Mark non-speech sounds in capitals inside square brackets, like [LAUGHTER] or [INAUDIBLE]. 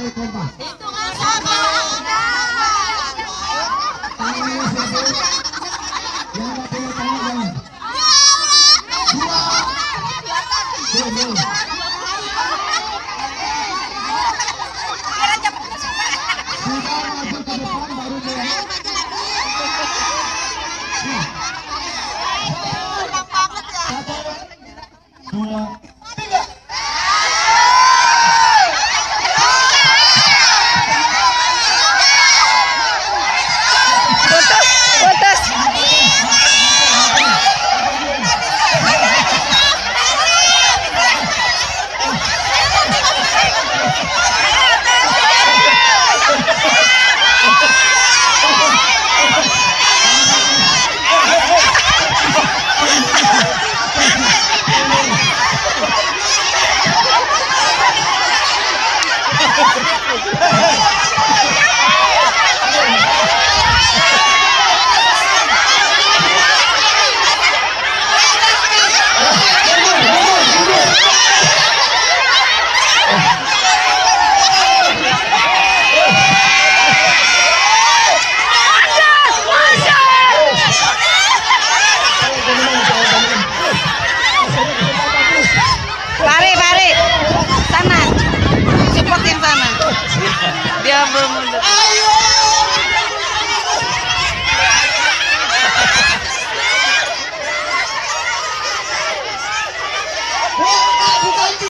Partai Kompas. Hitungan Yang Dua. thank [LAUGHS] room